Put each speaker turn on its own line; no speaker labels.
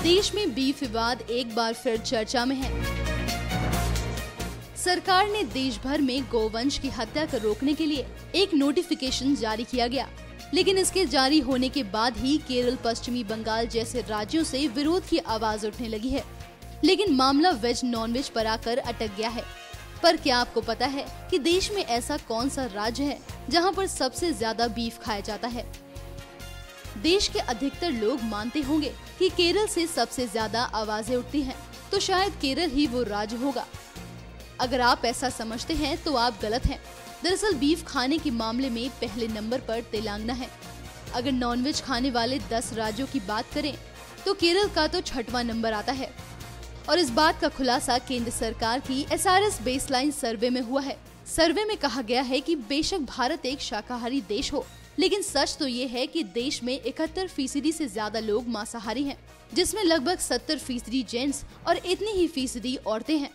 Beef विवाद एक बार फिर चर्चा में है। सरकार ने देश भर में गोवंश की हत्या कर रोकने के लिए एक नोटिफिकेशन जारी किया गया। लेकिन इसके जारी होने के बाद ही केरल, पश्चिमी बंगाल जैसे राज्यों से विरोध की आवाज़ उठने लगी है। लेकिन मामला वेज नॉन वेज पर आकर अटक गया है। पर क्या आपको पता है कि देश में ऐसा कौन सा राज्य है जहाँ पर सबसे ज़्यादा बीफ खाया जाता है? देश के अधिकतर लोग मानते होंगे कि केरल से सबसे ज़्यादा आवाज़ें उठती हैं, तो शायद केरल ही वो राज्य होगा। अगर आप ऐसा समझते हैं तो आप गलत हैं। दरअसल बीफ खाने के मामले में पहले नंबर पर तेलंगाना है। अगर नॉनवेज खाने वाले 10 राज्यों की बात करें तो केरल का तो छठवां नंबर आता है। और इस बात का खुलासा केंद्र सरकार की S R S baseline survey में हुआ है। सर्वे में कहा गया है कि बेशक भारत एक शाकाहारी देश हो लेकिन सच तो ये है कि देश में इकहत्तर फ़ीसदी ऐसी ज़्यादा लोग मांसाहारी हैं, जिसमें लगभग सत्तर फ़ीसदी जेंट्स और इतनी ही फ़ीसदी औरतें हैं।